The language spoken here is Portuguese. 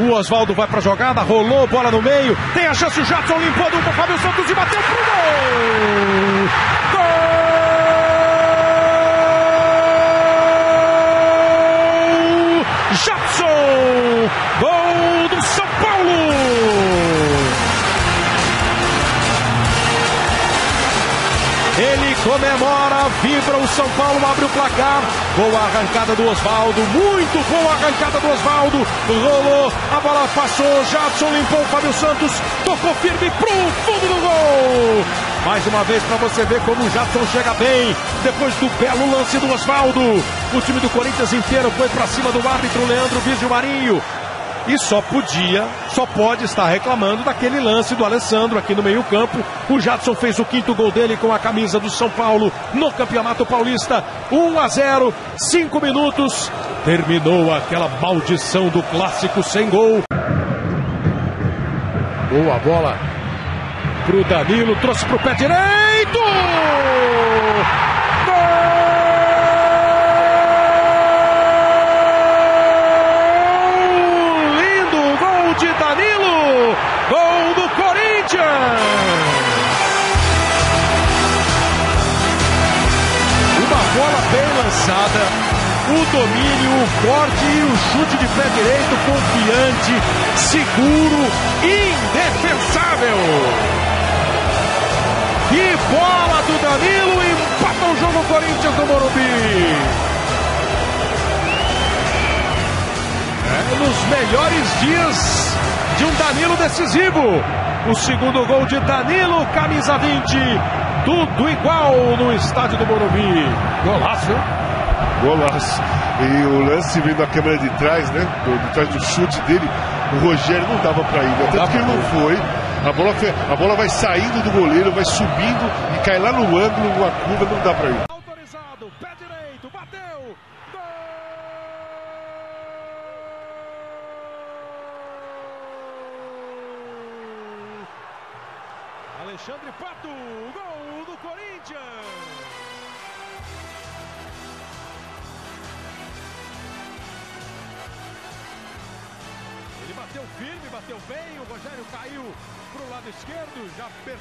O Oswaldo vai pra jogada, rolou, bola no meio. Tem a chance, o Jadson limpou do Fábio Santos e bateu pro gol! Gol! Jadson! Gol do São Paulo! Comemora, vibra o São Paulo, abre o placar. Boa arrancada do Oswaldo, muito boa arrancada do Oswaldo. Rolou, a bola passou, Jadson limpou o Fábio Santos, tocou firme pro fundo do gol. Mais uma vez para você ver como o Jadson chega bem, depois do belo lance do Oswaldo. O time do Corinthians inteiro foi para cima do árbitro Leandro Vígio Marinho e só podia, só pode estar reclamando daquele lance do Alessandro aqui no meio-campo. O Jadson fez o quinto gol dele com a camisa do São Paulo no Campeonato Paulista. 1 a 0, 5 minutos. Terminou aquela maldição do clássico sem gol. Boa bola pro Danilo, trouxe pro pé direito! Lançada. O domínio, o corte e o chute de pé direito confiante, seguro, indefensável. Que bola do Danilo empata o jogo Corinthians do Morumbi. É, nos melhores dias de um Danilo decisivo. O segundo gol de Danilo, camisa 20. Tudo igual no estádio do Morumbi. Golaço, hein? Golaço. E o lance vindo da câmera de trás, né? Do, de trás do chute dele, o Rogério não dava para ir. Tanto que ele não foi. A bola, a bola vai saindo do goleiro, vai subindo e cai lá no ângulo, numa curva, não dá para ir. Autorizado, pé direito, bateu. Gol! Alexandre Pato, gol Ele bateu firme, bateu bem, o Rogério caiu para o lado esquerdo, já percebeu.